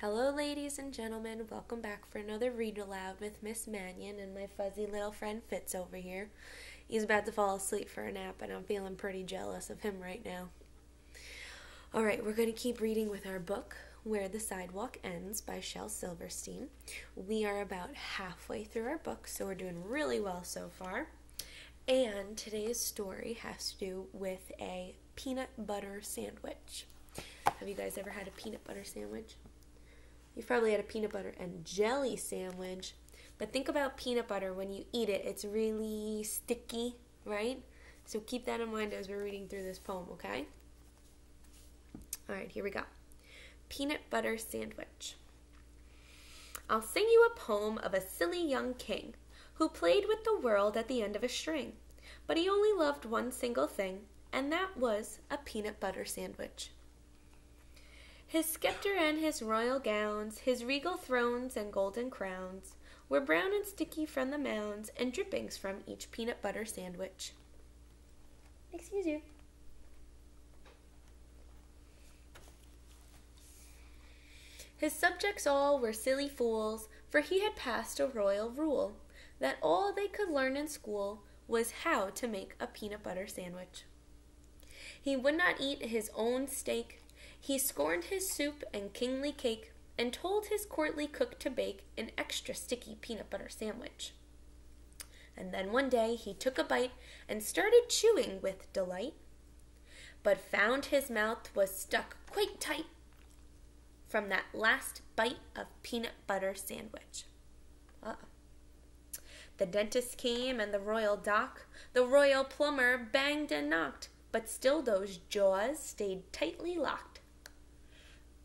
Hello, ladies and gentlemen. Welcome back for another read aloud with Miss Mannion and my fuzzy little friend Fitz over here. He's about to fall asleep for a nap, and I'm feeling pretty jealous of him right now. All right, we're going to keep reading with our book, Where the Sidewalk Ends by Shel Silverstein. We are about halfway through our book, so we're doing really well so far. And today's story has to do with a peanut butter sandwich. Have you guys ever had a peanut butter sandwich? You've probably had a peanut butter and jelly sandwich. But think about peanut butter when you eat it, it's really sticky, right? So keep that in mind as we're reading through this poem, okay? All right, here we go. Peanut butter sandwich. I'll sing you a poem of a silly young king who played with the world at the end of a string, but he only loved one single thing, and that was a peanut butter sandwich. His sceptre and his royal gowns, his regal thrones and golden crowns, were brown and sticky from the mounds and drippings from each peanut butter sandwich. Excuse you. His subjects all were silly fools, for he had passed a royal rule that all they could learn in school was how to make a peanut butter sandwich. He would not eat his own steak, he scorned his soup and kingly cake, and told his courtly cook to bake an extra sticky peanut butter sandwich. And then one day he took a bite and started chewing with delight, but found his mouth was stuck quite tight from that last bite of peanut butter sandwich. Uh-oh. The dentist came and the royal doc, the royal plumber banged and knocked, but still those jaws stayed tightly locked.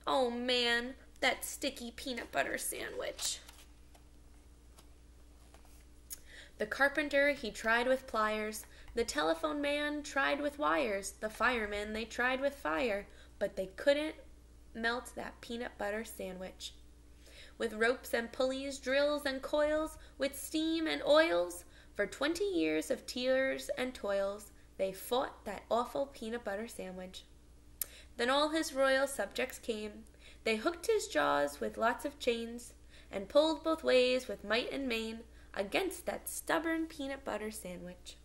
Oh man, that sticky peanut butter sandwich. The carpenter, he tried with pliers. The telephone man tried with wires. The firemen, they tried with fire. But they couldn't melt that peanut butter sandwich. With ropes and pulleys, drills and coils, with steam and oils, for twenty years of tears and toils, they fought that awful peanut butter sandwich. Then all his royal subjects came. They hooked his jaws with lots of chains, and pulled both ways with might and main against that stubborn peanut butter sandwich.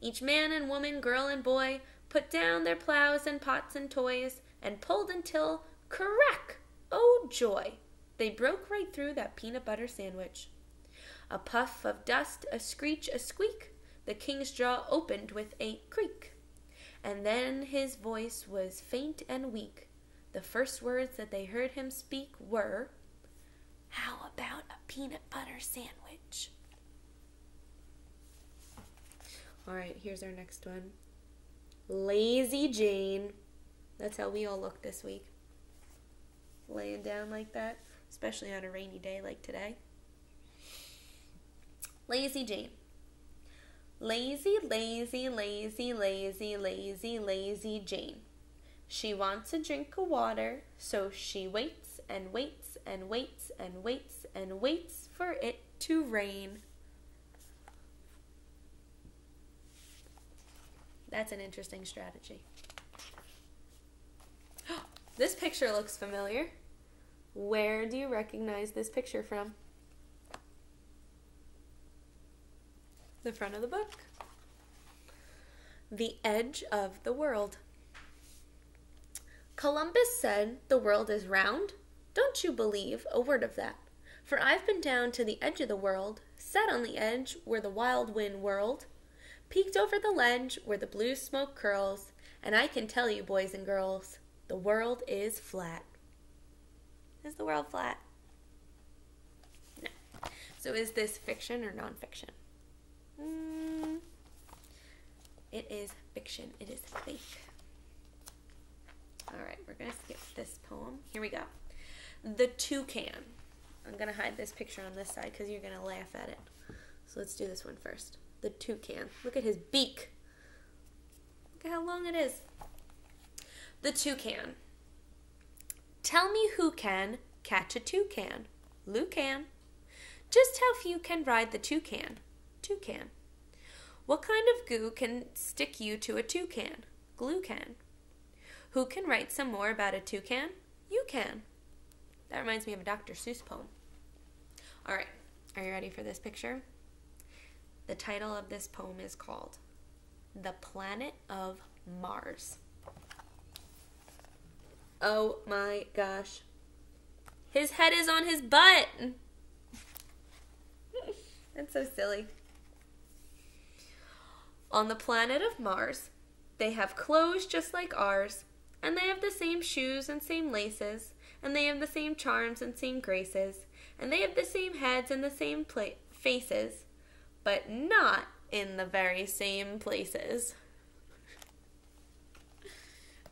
Each man and woman, girl and boy, put down their plows and pots and toys, and pulled until, crack! Oh joy! They broke right through that peanut butter sandwich. A puff of dust, a screech, a squeak, the king's jaw opened with a creak. And then his voice was faint and weak. The first words that they heard him speak were, How about a peanut butter sandwich? All right, here's our next one. Lazy Jane. That's how we all look this week. Laying down like that, especially on a rainy day like today. Lazy Jane. Lazy, lazy, lazy, lazy, lazy, lazy Jane. She wants a drink of water, so she waits and waits and waits and waits and waits for it to rain. That's an interesting strategy. this picture looks familiar. Where do you recognize this picture from? The front of the book. The edge of the world. Columbus said, The world is round. Don't you believe a word of that? For I've been down to the edge of the world, sat on the edge where the wild wind whirled, peeked over the ledge where the blue smoke curls, and I can tell you, boys and girls, the world is flat. Is the world flat? No. So is this fiction or nonfiction? It is fiction. It is fake. All right, we're going to skip this poem. Here we go. The Toucan. I'm going to hide this picture on this side because you're going to laugh at it. So let's do this one first the toucan. Look at his beak. Look at how long it is. The toucan. Tell me who can catch a toucan? Lucan. Just how few can ride the toucan? Toucan. What kind of goo can stick you to a toucan? Glue can. Who can write some more about a toucan? You can. That reminds me of a Dr. Seuss poem. All right, are you ready for this picture? The title of this poem is called The Planet of Mars. Oh my gosh. His head is on his butt. That's so silly. On the planet of Mars, they have clothes just like ours, and they have the same shoes and same laces, and they have the same charms and same graces, and they have the same heads and the same pla- faces, but not in the very same places.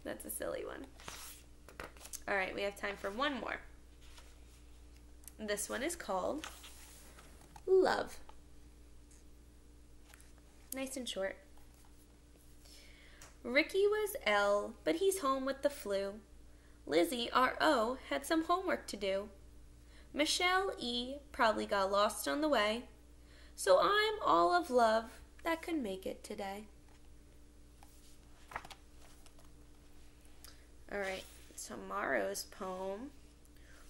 That's a silly one. All right, we have time for one more. This one is called Love. Nice and short. Ricky was L, but he's home with the flu. Lizzie, R.O., had some homework to do. Michelle E. probably got lost on the way. So I'm all of love that could make it today. All right, tomorrow's poem.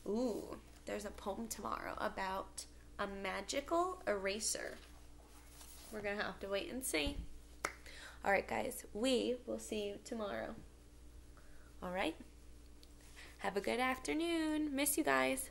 Ooh, there's a poem tomorrow about a magical eraser. We're going to have to wait and see. All right, guys, we will see you tomorrow. All right? Have a good afternoon. Miss you guys.